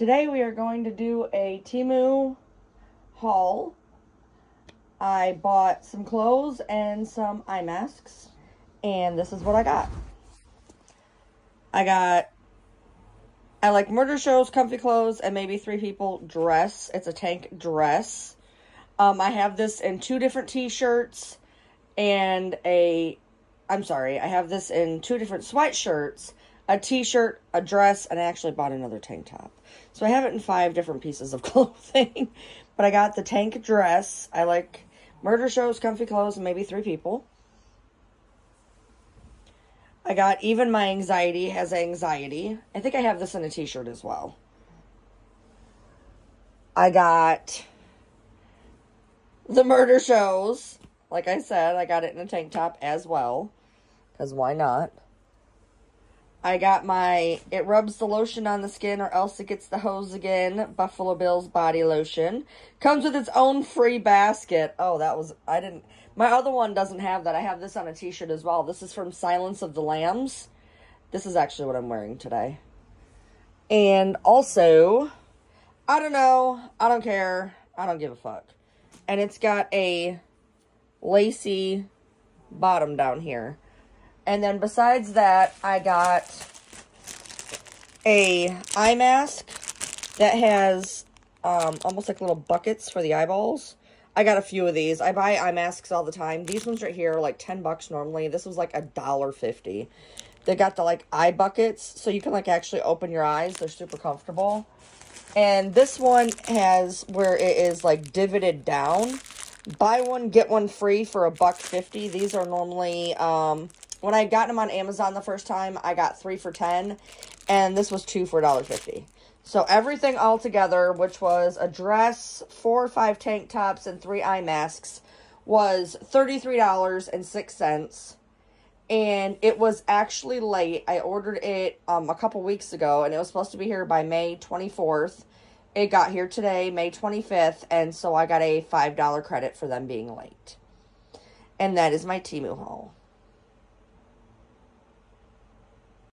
Today we are going to do a Temu haul. I bought some clothes and some eye masks. And this is what I got. I got I like murder shows, comfy clothes, and maybe three people dress. It's a tank dress. Um, I have this in two different t-shirts and a, I'm sorry, I have this in two different sweatshirts, a t-shirt, a dress, and I actually bought another tank top. So I have it in five different pieces of clothing. but I got the tank dress. I like murder shows, comfy clothes, and maybe three people. I got Even My Anxiety Has Anxiety. I think I have this in a t-shirt as well. I got The Murder Shows. Like I said, I got it in a tank top as well. Because why not? I got my It Rubs the Lotion on the Skin or else it gets the hose again. Buffalo Bills Body Lotion. Comes with its own free basket. Oh, that was... I didn't... My other one doesn't have that. I have this on a t-shirt as well. This is from Silence of the Lambs. This is actually what I'm wearing today. And also, I don't know. I don't care. I don't give a fuck. And it's got a lacy bottom down here. And then besides that, I got a eye mask that has um, almost like little buckets for the eyeballs. I got a few of these. I buy eye masks all the time. These ones right here are like 10 bucks normally. This was like a dollar fifty. They got the like eye buckets so you can like actually open your eyes. They're super comfortable. And this one has where it is like divoted down. Buy one, get one free for a buck fifty. These are normally, um, when I got them on Amazon the first time, I got three for 10. And this was two for a dollar fifty. So everything all together, which was a dress, four or five tank tops, and three eye masks, was $33.06. And it was actually late. I ordered it um, a couple weeks ago, and it was supposed to be here by May 24th. It got here today, May 25th, and so I got a $5 credit for them being late. And that is my Temu haul.